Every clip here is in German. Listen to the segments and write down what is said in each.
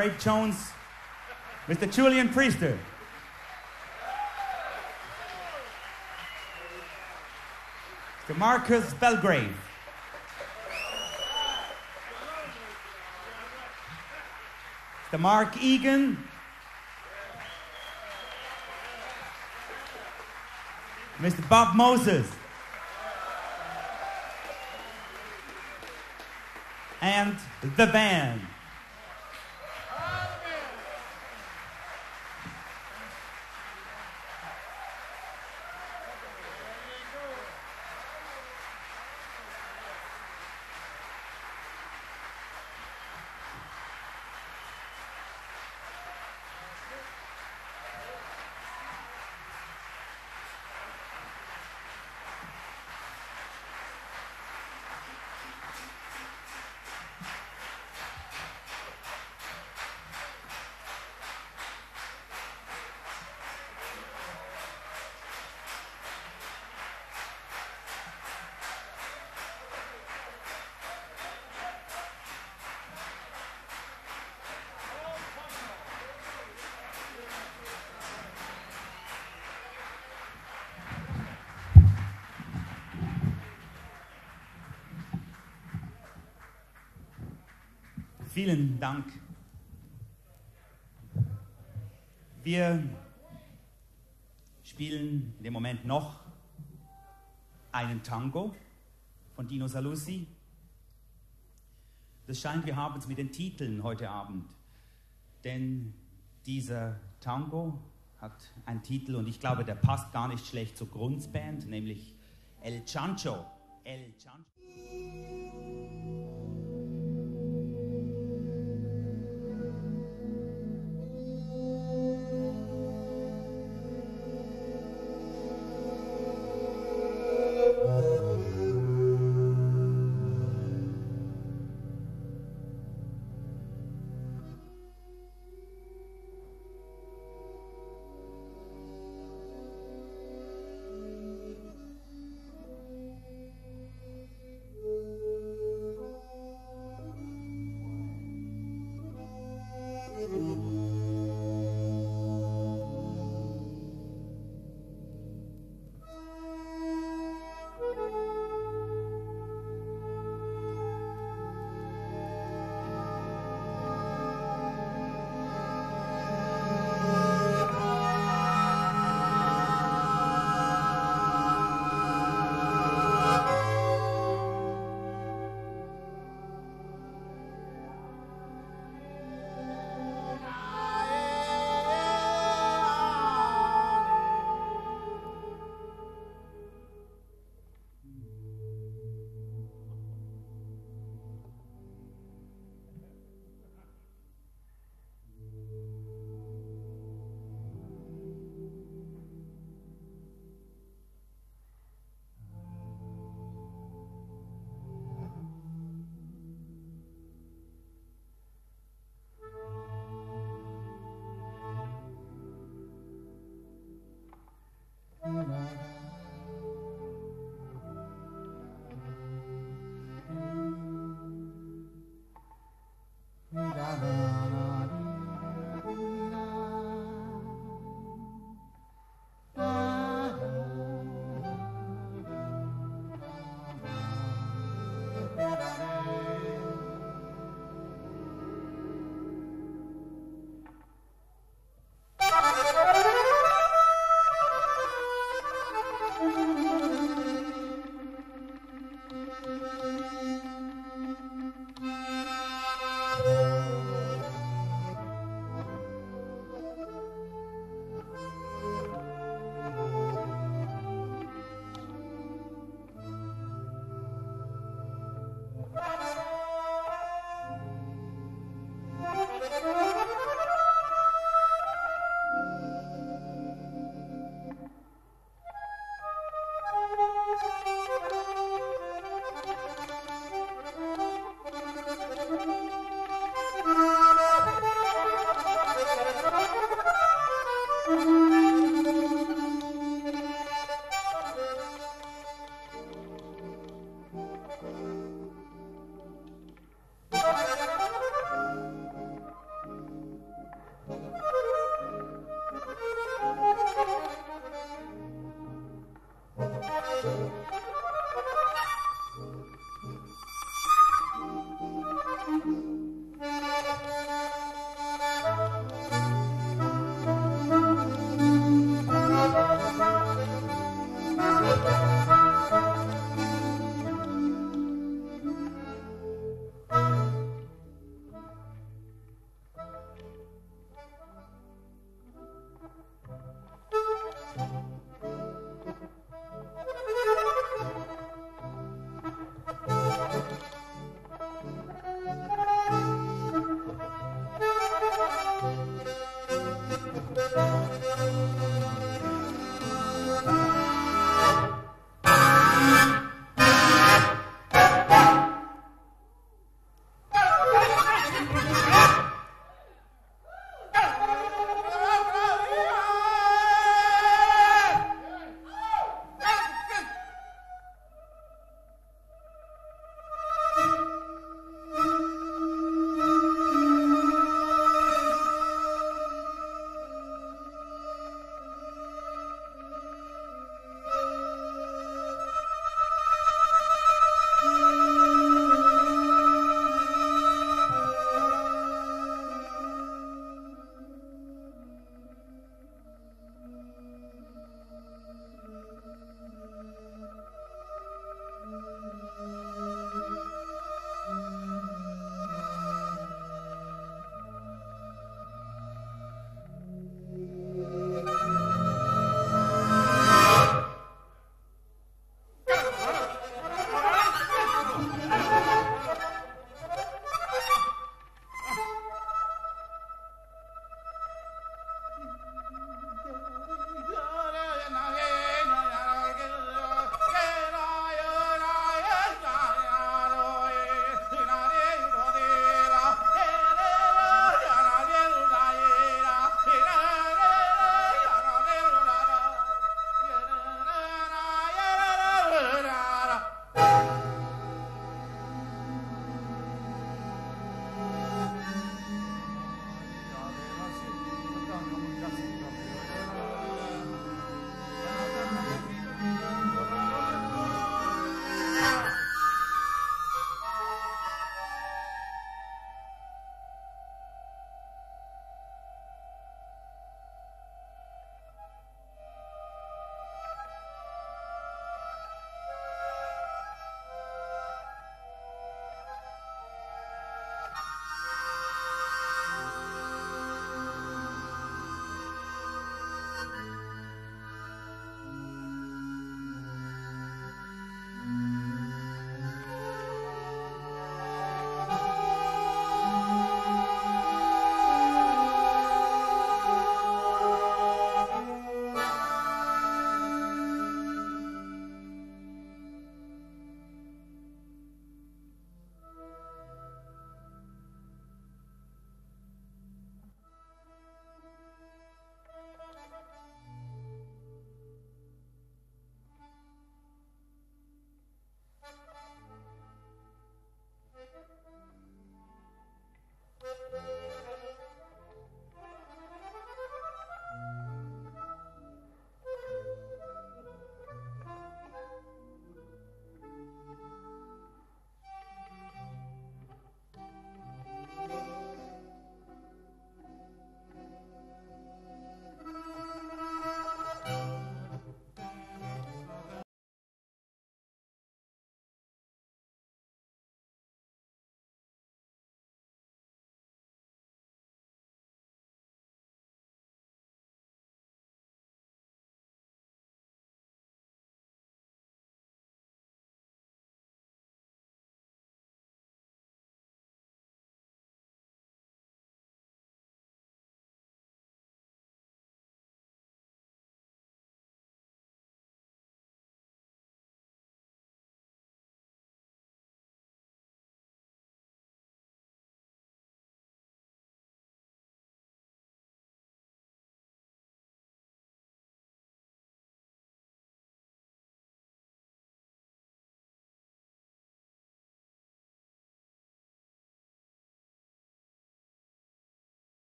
Grape Jones, Mr. Julian Priester. Mr. Marcus Belgrave. Mr. Mark Egan. Mr. Bob Moses. And the band. Vielen Dank. Wir spielen dem Moment noch einen Tango von Dino Saluzzi. Das scheint, wir haben es mit den Titeln heute Abend. Denn dieser Tango hat einen Titel und ich glaube, der passt gar nicht schlecht zur Grundband, nämlich El Chancho. El Chancho.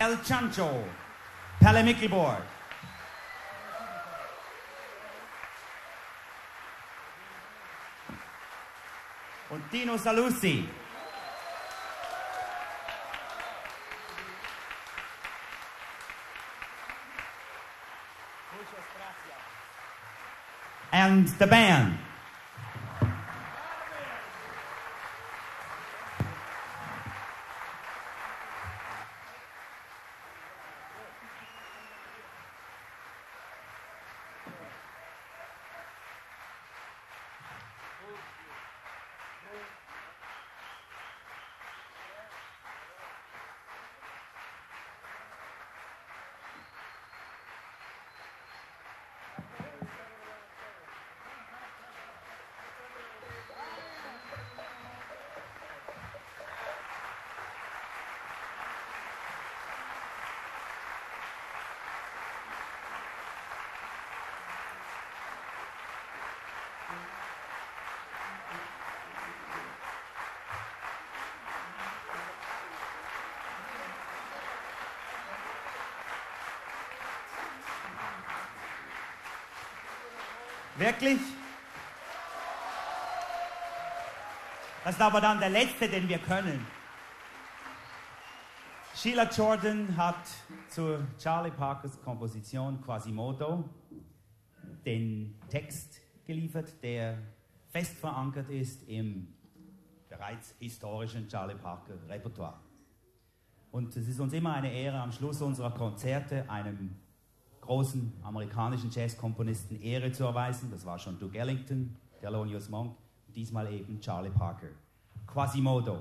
El Chancho, Pele Board. Und Dino Saluzzi. And the band. Wirklich? Das ist aber dann der letzte, den wir können. Sheila Jordan hat zu Charlie Parkers Komposition Quasimodo den Text geliefert, der fest verankert ist im bereits historischen Charlie Parker Repertoire. Und es ist uns immer eine Ehre, am Schluss unserer Konzerte einem großen amerikanischen Jazzkomponisten Ehre zu erweisen. Das war schon Duke Ellington, Thelonious Monk, diesmal eben Charlie Parker. Quasimodo.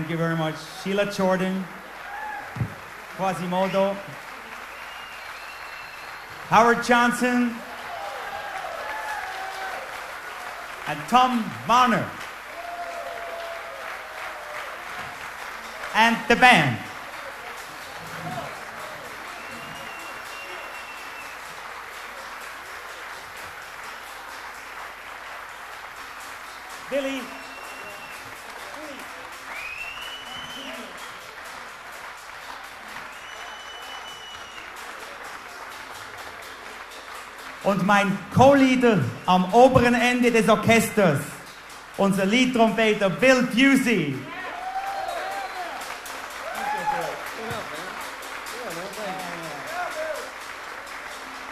Thank you very much. Sheila Jordan, Quasimodo, Howard Johnson, and Tom Varner. And the band. Und mein Co-Leader am oberen Ende des Orchesters, unser Leadtrompeter Bill Busey.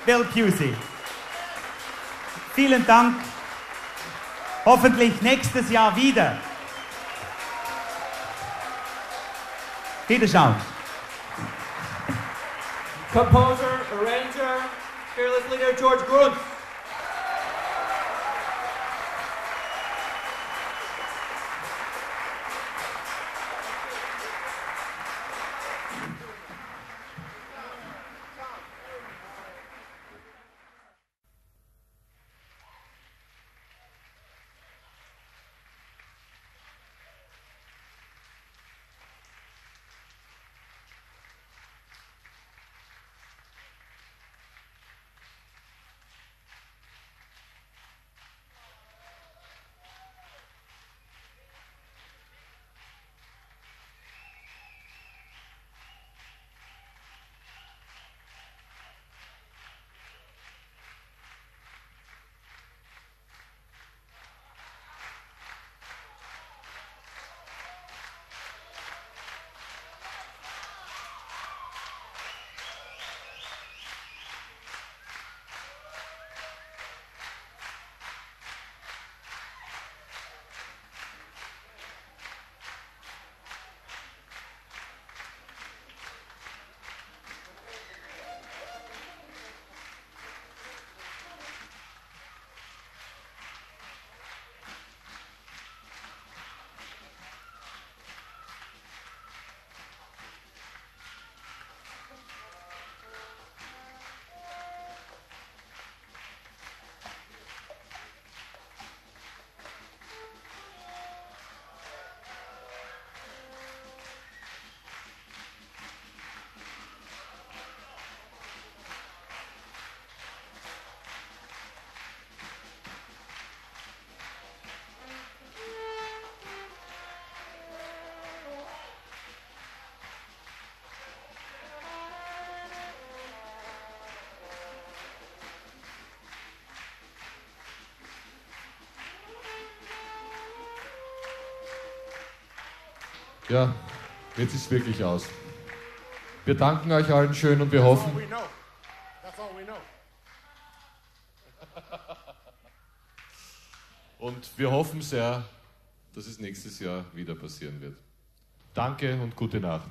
Bill Pusey. Vielen Dank. Hoffentlich nächstes Jahr wieder. Wiederschauen. Composer, George Grunth. Ja, jetzt ist wirklich aus. Wir danken euch allen schön und wir hoffen. Und wir hoffen sehr, dass es nächstes Jahr wieder passieren wird. Danke und gute Nacht.